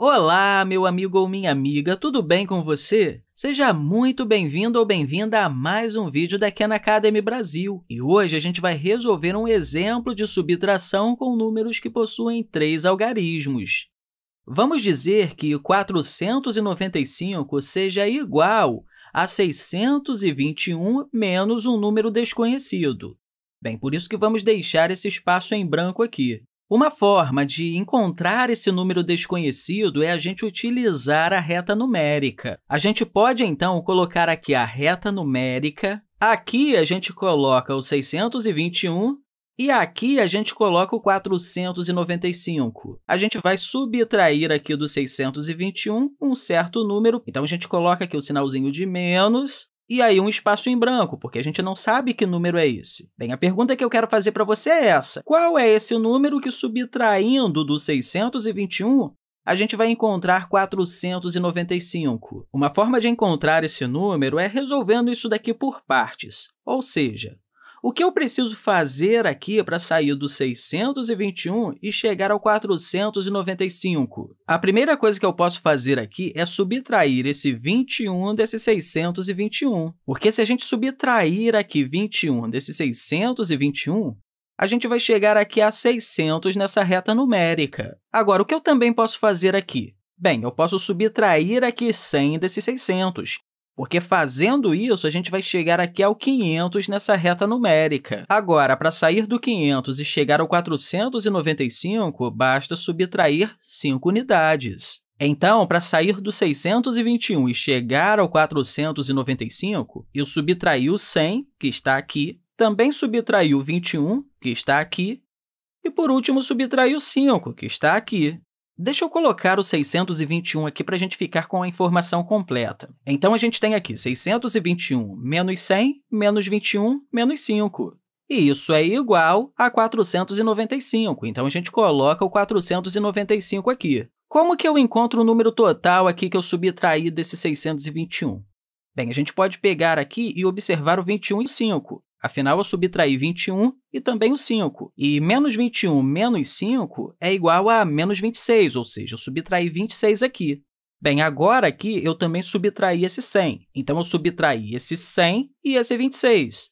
Olá, meu amigo ou minha amiga, tudo bem com você? Seja muito bem-vindo ou bem-vinda a mais um vídeo da Khan Academy Brasil. E hoje a gente vai resolver um exemplo de subtração com números que possuem três algarismos. Vamos dizer que 495 seja igual a 621 menos um número desconhecido. Bem, por isso que vamos deixar esse espaço em branco aqui. Uma forma de encontrar esse número desconhecido é a gente utilizar a reta numérica. A gente pode, então, colocar aqui a reta numérica, aqui a gente coloca o 621 e aqui a gente coloca o 495. A gente vai subtrair aqui do 621 um certo número, então a gente coloca aqui o sinalzinho de menos e aí um espaço em branco, porque a gente não sabe que número é esse. Bem, a pergunta que eu quero fazer para você é essa. Qual é esse número que, subtraindo do 621, a gente vai encontrar 495? Uma forma de encontrar esse número é resolvendo isso daqui por partes, ou seja, o que eu preciso fazer aqui para sair do 621 e chegar ao 495? A primeira coisa que eu posso fazer aqui é subtrair esse 21 desse 621, porque se a gente subtrair aqui 21 desse 621, a gente vai chegar aqui a 600 nessa reta numérica. Agora, o que eu também posso fazer aqui? Bem, eu posso subtrair aqui 100 desses 600, porque fazendo isso, a gente vai chegar aqui ao 500 nessa reta numérica. Agora, para sair do 500 e chegar ao 495, basta subtrair 5 unidades. Então, para sair do 621 e chegar ao 495, eu subtraí o 100, que está aqui, também subtraí o 21, que está aqui, e, por último, subtraí o 5, que está aqui. Deixa eu colocar o 621 aqui para a gente ficar com a informação completa. Então, a gente tem aqui 621 menos 100 menos 21 menos 5. E isso é igual a 495, então a gente coloca o 495 aqui. Como que eu encontro o número total aqui que eu subtraí desse 621? Bem, a gente pode pegar aqui e observar o 21 e 5. Afinal, eu subtraí 21 e também o 5. E menos 21 menos 5 é igual a menos 26, ou seja, eu subtraí 26 aqui. Bem, agora aqui eu também subtraí esse 100. Então, eu subtraí esse 100 e esse 26,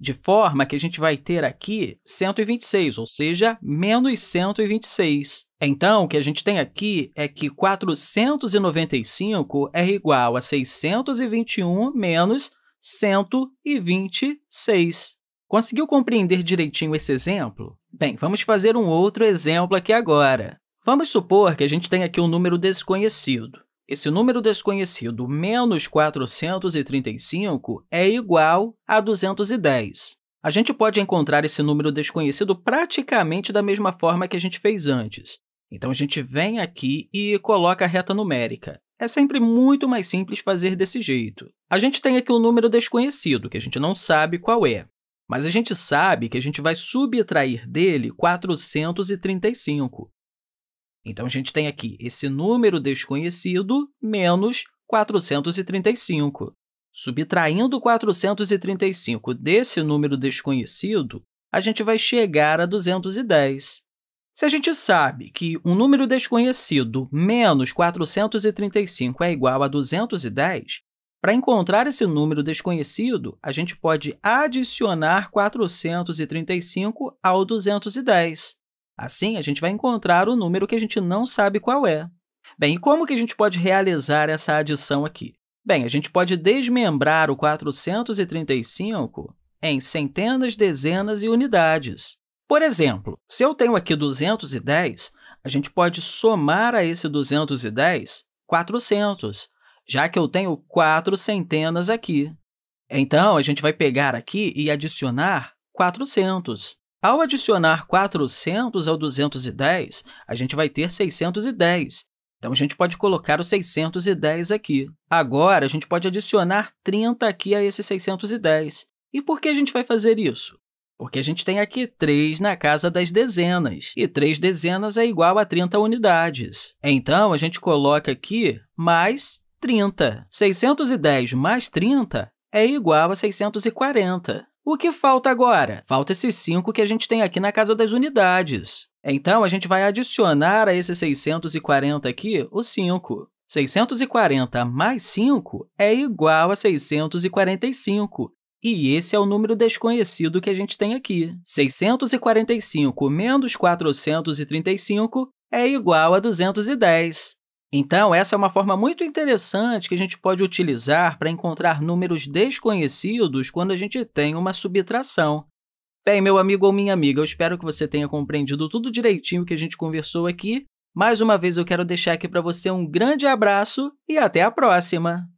de forma que a gente vai ter aqui 126, ou seja, menos 126. Então, o que a gente tem aqui é que 495 é igual a 621 menos 126. Conseguiu compreender direitinho esse exemplo? Bem, vamos fazer um outro exemplo aqui agora. Vamos supor que a gente tem aqui um número desconhecido. Esse número desconhecido menos 435 é igual a 210. A gente pode encontrar esse número desconhecido praticamente da mesma forma que a gente fez antes. Então, a gente vem aqui e coloca a reta numérica. É sempre muito mais simples fazer desse jeito. A gente tem aqui um número desconhecido, que a gente não sabe qual é, mas a gente sabe que a gente vai subtrair dele 435. Então, a gente tem aqui esse número desconhecido menos 435. Subtraindo 435 desse número desconhecido, a gente vai chegar a 210. Se a gente sabe que um número desconhecido menos 435 é igual a 210, para encontrar esse número desconhecido, a gente pode adicionar 435 ao 210. Assim, a gente vai encontrar o número que a gente não sabe qual é. Bem, e como que a gente pode realizar essa adição aqui? Bem, a gente pode desmembrar o 435 em centenas, dezenas e unidades. Por exemplo, se eu tenho aqui 210, a gente pode somar a esse 210 400, já que eu tenho quatro centenas aqui. Então, a gente vai pegar aqui e adicionar 400. Ao adicionar 400 ao 210, a gente vai ter 610. Então, a gente pode colocar o 610 aqui. Agora, a gente pode adicionar 30 aqui a esse 610. E por que a gente vai fazer isso? Porque a gente tem aqui 3 na casa das dezenas, e 3 dezenas é igual a 30 unidades. Então, a gente coloca aqui mais 30. 610 mais 30 é igual a 640. O que falta agora? Falta esse 5 que a gente tem aqui na casa das unidades. Então, a gente vai adicionar a esse 640 aqui o 5. 640 mais 5 é igual a 645, e esse é o número desconhecido que a gente tem aqui. 645 menos 435 é igual a 210. Então, essa é uma forma muito interessante que a gente pode utilizar para encontrar números desconhecidos quando a gente tem uma subtração. Bem, meu amigo ou minha amiga, eu espero que você tenha compreendido tudo direitinho que a gente conversou aqui. Mais uma vez, eu quero deixar aqui para você um grande abraço e até a próxima!